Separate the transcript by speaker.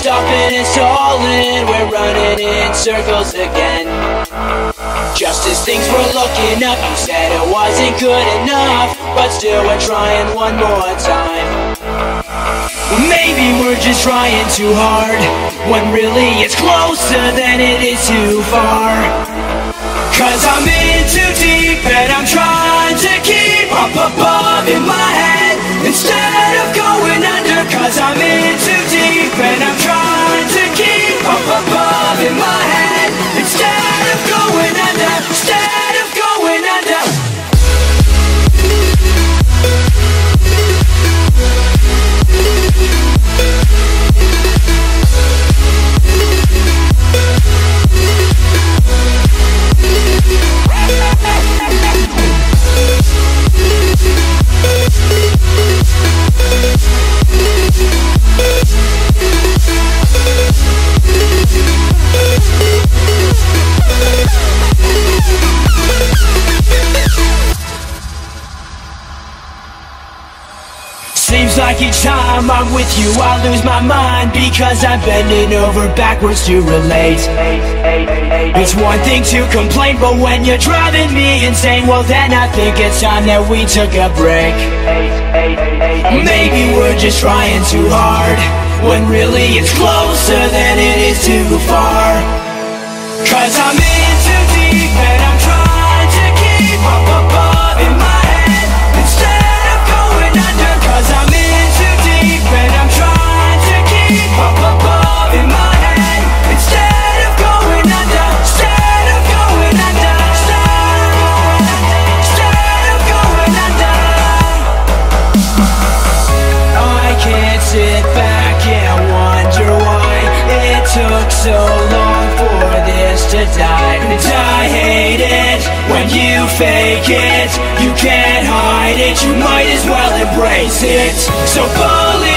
Speaker 1: stopping and stalling We're running in circles again. Just as things were looking up You said it wasn't good enough But still we're trying one more time. Maybe we're just trying too hard When really it's closer than it is too far. Cause I'm in too deep 風 like each time. I'm with you. I lose my mind Because I'm bending over backwards to relate. It's one thing to complain But when you're driving me insane Well then I think it's time that we took a break. Maybe we're just trying too hard When really it's closer than it is too far. Cause I'm in took so long for this to die. And I hate it when you fake it. You can't hide it, you might as well embrace it. So believe.